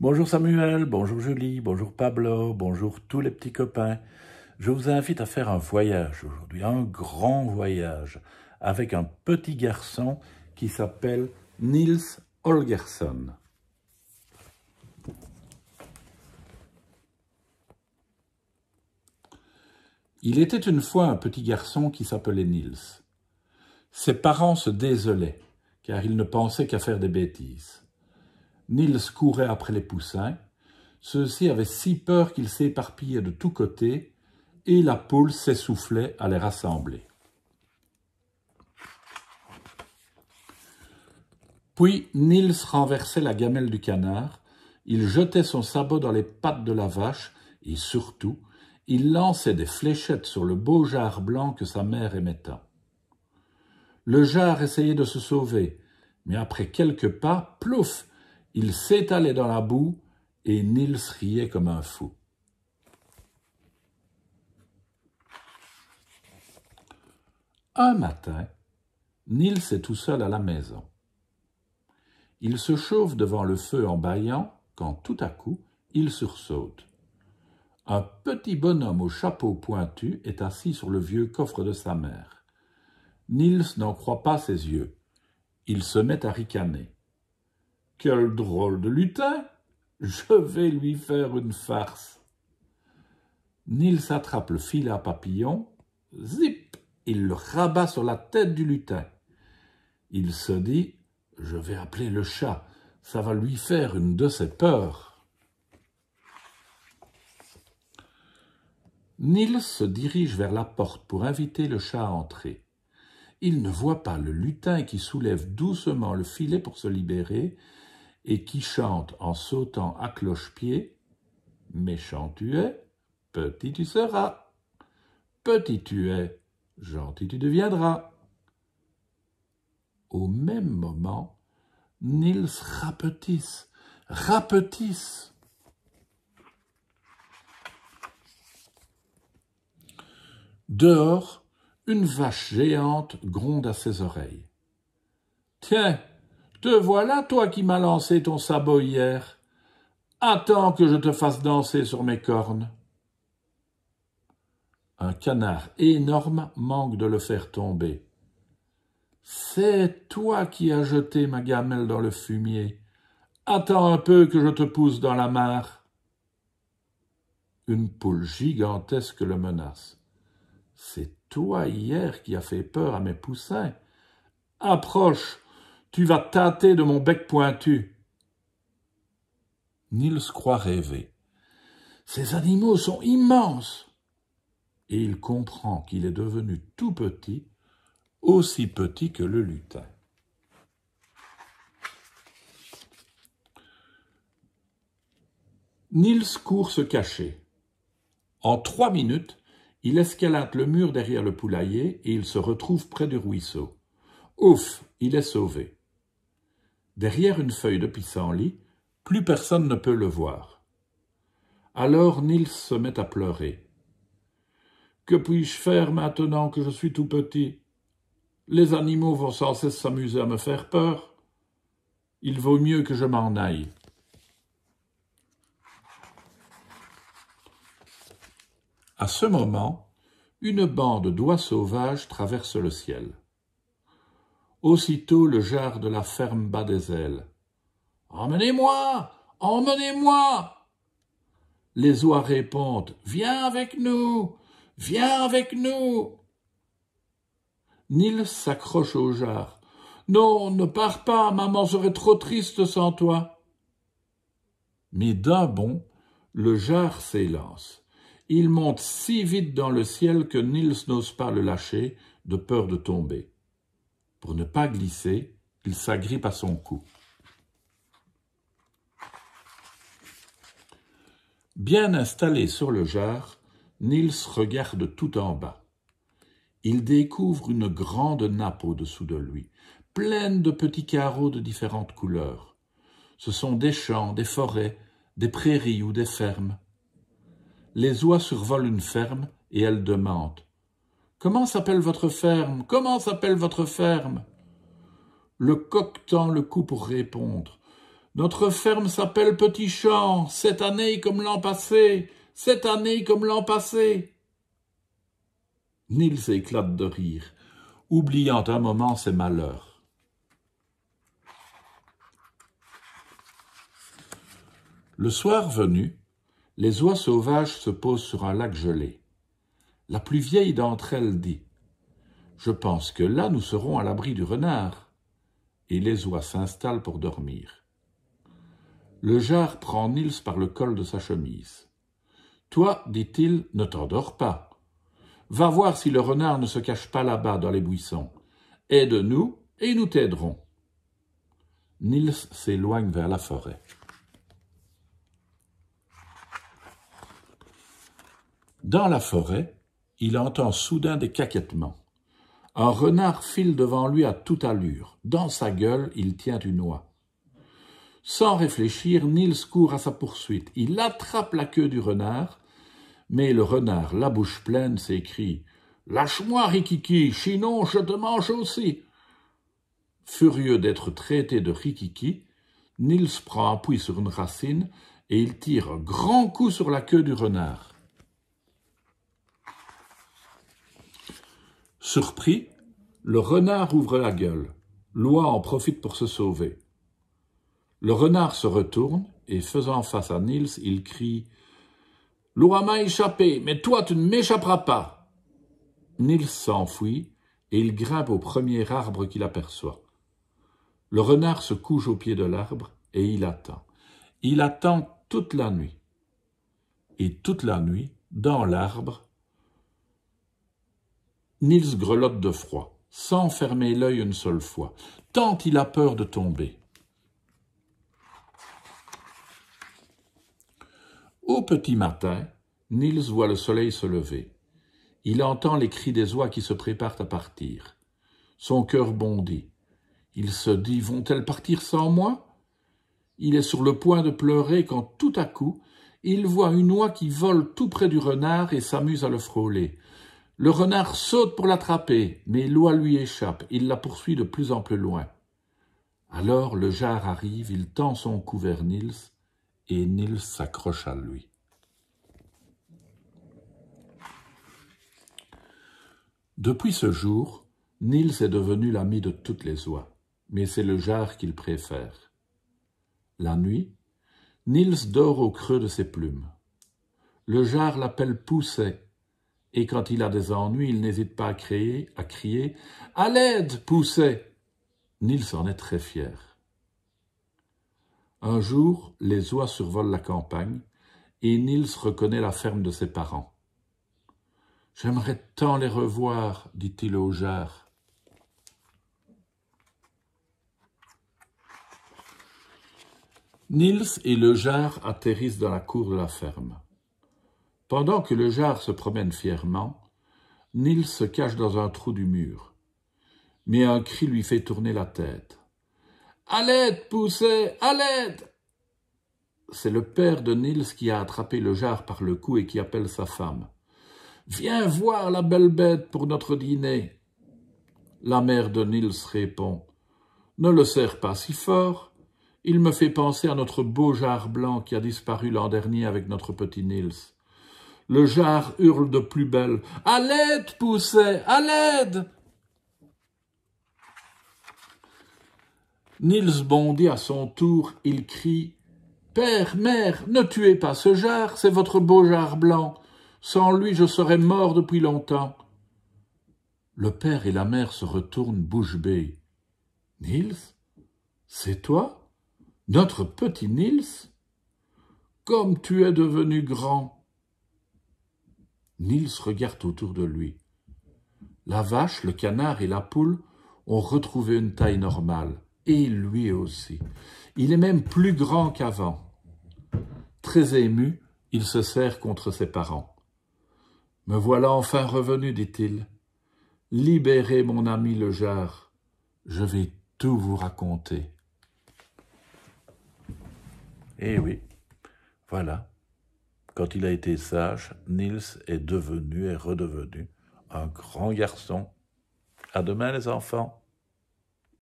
Bonjour Samuel, bonjour Julie, bonjour Pablo, bonjour tous les petits copains. Je vous invite à faire un voyage aujourd'hui, un grand voyage, avec un petit garçon qui s'appelle Niels Holgersson. Il était une fois un petit garçon qui s'appelait Niels. Ses parents se désolaient, car ils ne pensaient qu'à faire des bêtises. Niels courait après les poussins. Ceux-ci avaient si peur qu'ils s'éparpillaient de tous côtés, et la poule s'essoufflait à les rassembler. Puis Niels renversait la gamelle du canard, il jetait son sabot dans les pattes de la vache, et surtout, il lançait des fléchettes sur le beau jarre blanc que sa mère aimait tant. Le jarre essayait de se sauver, mais après quelques pas, plouf, il s'étalait dans la boue et Nils riait comme un fou. Un matin, Nils est tout seul à la maison. Il se chauffe devant le feu en bâillant quand tout à coup, il sursaute. Un petit bonhomme au chapeau pointu est assis sur le vieux coffre de sa mère. Nils n'en croit pas ses yeux. Il se met à ricaner. Quel drôle de lutin Je vais lui faire une farce. Nils attrape le filet à papillon. Zip Il le rabat sur la tête du lutin. Il se dit Je vais appeler le chat. Ça va lui faire une de ses peurs. Nils se dirige vers la porte pour inviter le chat à entrer. Il ne voit pas le lutin qui soulève doucement le filet pour se libérer et qui chante en sautant à cloche-pied Méchant tu es, petit tu seras. Petit tu es, gentil tu deviendras. Au même moment, Nils rapetisse, rapetisse. Dehors, une vache géante gronde à ses oreilles. Tiens, te voilà, toi qui m'as lancé ton sabot hier. Attends que je te fasse danser sur mes cornes. Un canard énorme manque de le faire tomber. C'est toi qui as jeté ma gamelle dans le fumier. Attends un peu que je te pousse dans la mare. Une poule gigantesque le menace. C'est toi hier qui as fait peur à mes poussins. Approche, tu vas tâter de mon bec pointu. Nils croit rêver. Ces animaux sont immenses. Et il comprend qu'il est devenu tout petit, aussi petit que le lutin. Nils court se cacher. En trois minutes, il escalade le mur derrière le poulailler et il se retrouve près du ruisseau. Ouf, il est sauvé. Derrière une feuille de pissenlit, plus personne ne peut le voir. Alors Nils se met à pleurer. Que puis-je faire maintenant que je suis tout petit? Les animaux vont sans cesse s'amuser à me faire peur. Il vaut mieux que je m'en aille. À ce moment, une bande d'oies sauvages traverse le ciel. Aussitôt le jarre de la ferme bat des ailes. Emmenez-moi Emmenez-moi Les oies répondent Viens avec nous Viens avec nous Nils s'accroche au jarre. Non, ne pars pas, maman serait trop triste sans toi. Mais d'un bond, le jarre s'élance. Il monte si vite dans le ciel que Nils n'ose pas le lâcher, de peur de tomber. Pour ne pas glisser, il s'agrippe à son cou. Bien installé sur le jarre, Nils regarde tout en bas. Il découvre une grande nappe au-dessous de lui, pleine de petits carreaux de différentes couleurs. Ce sont des champs, des forêts, des prairies ou des fermes les oies survolent une ferme et elles demandent Comment s'appelle votre ferme? Comment s'appelle votre ferme? Le coq tend le cou pour répondre Notre ferme s'appelle Petit Champ, cette année comme l'an passé, cette année comme l'an passé. Nils éclate de rire, oubliant un moment ses malheurs. Le soir venu, les oies sauvages se posent sur un lac gelé. La plus vieille d'entre elles dit « Je pense que là nous serons à l'abri du renard. » Et les oies s'installent pour dormir. Le jar prend Nils par le col de sa chemise. « Toi, dit-il, ne t'endors pas. Va voir si le renard ne se cache pas là-bas dans les buissons. Aide-nous et nous t'aiderons. Nils s'éloigne vers la forêt. Dans la forêt, il entend soudain des caquettements. Un renard file devant lui à toute allure. Dans sa gueule, il tient une oie. Sans réfléchir, Nils court à sa poursuite. Il attrape la queue du renard mais le renard, la bouche pleine, s'écrie Lâche-moi, Rikiki, sinon je te mange aussi. Furieux d'être traité de Rikiki, Nils prend appui sur une racine et il tire un grand coup sur la queue du renard. Surpris, le renard ouvre la gueule. Loi en profite pour se sauver. Le renard se retourne et, faisant face à Nils, il crie L'oie m'a échappé, mais toi tu ne m'échapperas pas. Nils s'enfuit et il grimpe au premier arbre qu'il aperçoit. Le renard se couche au pied de l'arbre et il attend. Il attend toute la nuit. Et toute la nuit, dans l'arbre, Nils grelotte de froid, sans fermer l'œil une seule fois, tant il a peur de tomber. Au petit matin, Nils voit le soleil se lever. Il entend les cris des oies qui se préparent à partir. Son cœur bondit. Il se dit Vont-elles partir sans moi? Il est sur le point de pleurer quand tout à coup il voit une oie qui vole tout près du renard et s'amuse à le frôler. Le renard saute pour l'attraper, mais l'oie lui échappe. Il la poursuit de plus en plus loin. Alors le jar arrive, il tend son cou vers Nils et Nils s'accroche à lui. Depuis ce jour, Nils est devenu l'ami de toutes les oies, mais c'est le jar qu'il préfère. La nuit, Nils dort au creux de ses plumes. Le jar l'appelle Pousset, et quand il a des ennuis, il n'hésite pas à, crier, à crier « À l'aide, Pousset !» Nils en est très fier. Un jour, les oies survolent la campagne et Nils reconnaît la ferme de ses parents. J'aimerais tant les revoir, dit-il au jar. Nils et le jar atterrissent dans la cour de la ferme. Pendant que le jar se promène fièrement, Nils se cache dans un trou du mur. Mais un cri lui fait tourner la tête. À l'aide, Pousset, à C'est le père de Nils qui a attrapé le jar par le cou et qui appelle sa femme. Viens voir la belle bête pour notre dîner. La mère de Nils répond. Ne le serre pas si fort. Il me fait penser à notre beau jar blanc qui a disparu l'an dernier avec notre petit Nils. Le jar hurle de plus belle. À l'aide, Pousset, à l'aide Nils bondit à son tour, il crie « Père, mère, ne tuez pas ce jar, c'est votre beau jar blanc. Sans lui, je serais mort depuis longtemps. » Le père et la mère se retournent bouche bée. « Nils, c'est toi? Notre petit Nils? Comme tu es devenu grand !» Nils regarde autour de lui. La vache, le canard et la poule ont retrouvé une taille normale et lui aussi. Il est même plus grand qu'avant. Très ému, il se serre contre ses parents. Me voilà enfin revenu, dit-il. Libérez mon ami le jar. Je vais tout vous raconter. Eh oui, voilà. Quand il a été sage, Nils est devenu et redevenu un grand garçon. À demain les enfants.